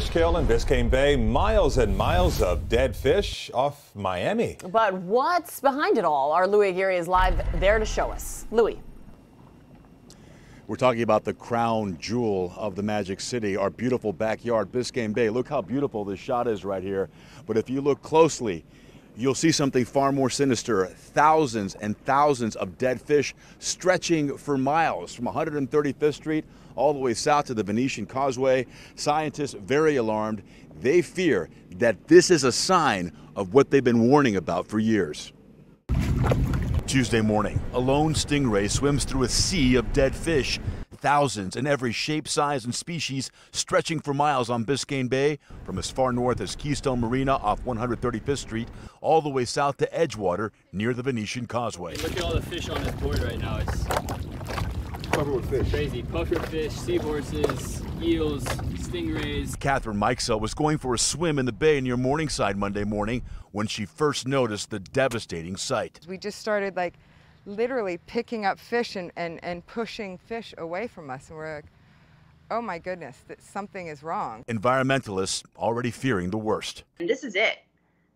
fish kill in Biscayne Bay. Miles and miles of dead fish off Miami. But what's behind it all? Our Louis Aguirre is live there to show us. Louis. We're talking about the crown jewel of the Magic City, our beautiful backyard, Biscayne Bay. Look how beautiful this shot is right here. But if you look closely, you'll see something far more sinister. Thousands and thousands of dead fish stretching for miles from 135th Street all the way south to the Venetian Causeway. Scientists very alarmed. They fear that this is a sign of what they've been warning about for years. Tuesday morning, a lone stingray swims through a sea of dead fish. Thousands in every shape, size, and species stretching for miles on Biscayne Bay, from as far north as Keystone Marina off 135th Street, all the way south to Edgewater near the Venetian Causeway. Look at all the fish on this board right now. It's covered with fish. Crazy. Pufferfish, seahorses, eels, stingrays. Catherine Mikesell was going for a swim in the bay near Morningside Monday morning when she first noticed the devastating sight. We just started like literally picking up fish and, and, and pushing fish away from us. And we're like, oh my goodness, that something is wrong. Environmentalists already fearing the worst. And this is it.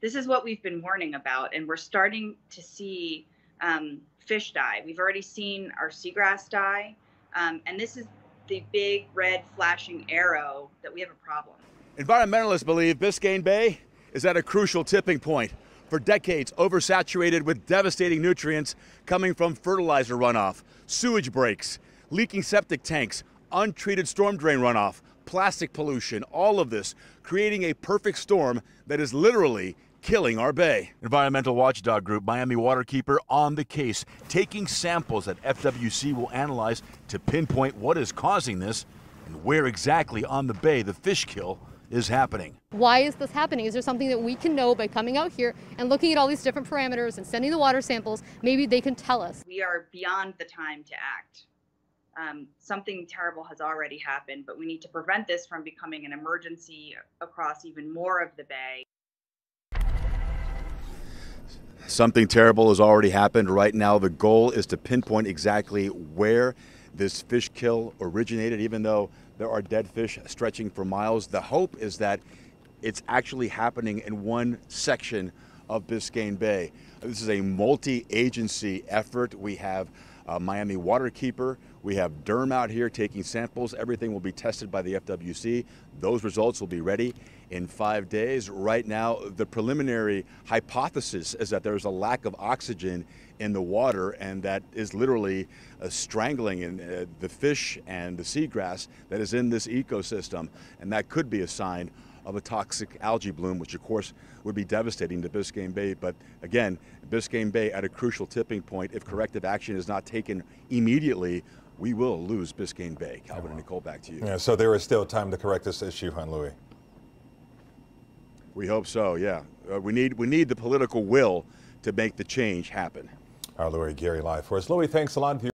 This is what we've been warning about. And we're starting to see um, fish die. We've already seen our seagrass die. Um, and this is the big red flashing arrow that we have a problem. Environmentalists believe Biscayne Bay is at a crucial tipping point. For decades, oversaturated with devastating nutrients coming from fertilizer runoff, sewage breaks, leaking septic tanks, untreated storm drain runoff, plastic pollution, all of this creating a perfect storm that is literally killing our bay. Environmental watchdog group Miami Waterkeeper on the case, taking samples that FWC will analyze to pinpoint what is causing this and where exactly on the bay the fish kill is happening. Why is this happening? Is there something that we can know by coming out here and looking at all these different parameters and sending the water samples? Maybe they can tell us. We are beyond the time to act. Um, something terrible has already happened, but we need to prevent this from becoming an emergency across even more of the bay. Something terrible has already happened. Right now, the goal is to pinpoint exactly where this fish kill originated, even though there are dead fish stretching for miles. The hope is that it's actually happening in one section of Biscayne Bay. This is a multi agency effort. We have uh, Miami Waterkeeper. We have DERM out here taking samples. Everything will be tested by the FWC. Those results will be ready in five days. Right now, the preliminary hypothesis is that there's a lack of oxygen in the water, and that is literally uh, strangling in, uh, the fish and the seagrass that is in this ecosystem. And that could be a sign of a toxic algae bloom, which of course would be devastating to Biscayne Bay. But again, Biscayne Bay at a crucial tipping point. If corrective action is not taken immediately, we will lose Biscayne Bay. Calvin and Nicole, back to you. Yeah, so there is still time to correct this issue, huh, Louis? We hope so. Yeah, uh, we need we need the political will to make the change happen. Our Louis Aguirre live for us. Louis, thanks a lot.